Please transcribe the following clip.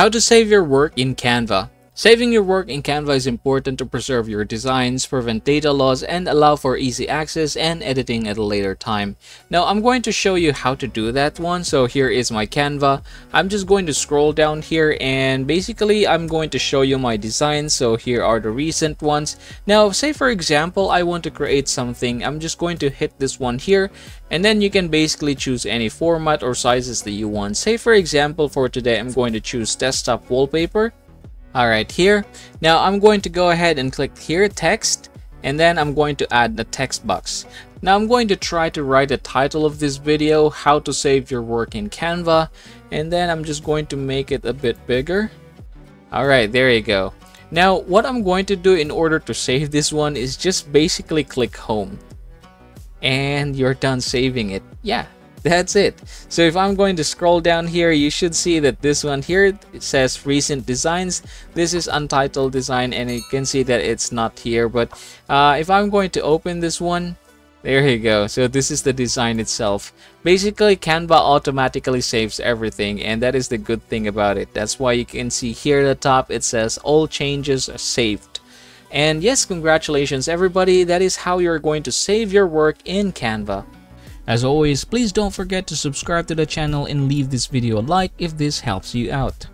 How to save your work in Canva. Saving your work in Canva is important to preserve your designs, prevent data loss, and allow for easy access and editing at a later time. Now, I'm going to show you how to do that one. So here is my Canva. I'm just going to scroll down here and basically I'm going to show you my designs. So here are the recent ones. Now, say for example, I want to create something. I'm just going to hit this one here and then you can basically choose any format or sizes that you want. Say for example, for today, I'm going to choose desktop wallpaper Alright, here. Now I'm going to go ahead and click here, text, and then I'm going to add the text box. Now I'm going to try to write the title of this video, how to save your work in Canva, and then I'm just going to make it a bit bigger. Alright, there you go. Now what I'm going to do in order to save this one is just basically click home. And you're done saving it. Yeah, that's it. So if I'm going to scroll down here, you should see that this one here, it says recent designs. This is untitled design and you can see that it's not here. But uh, if I'm going to open this one, there you go. So this is the design itself. Basically, Canva automatically saves everything and that is the good thing about it. That's why you can see here at the top, it says all changes are saved. And yes, congratulations everybody. That is how you're going to save your work in Canva. As always, please don't forget to subscribe to the channel and leave this video a like if this helps you out.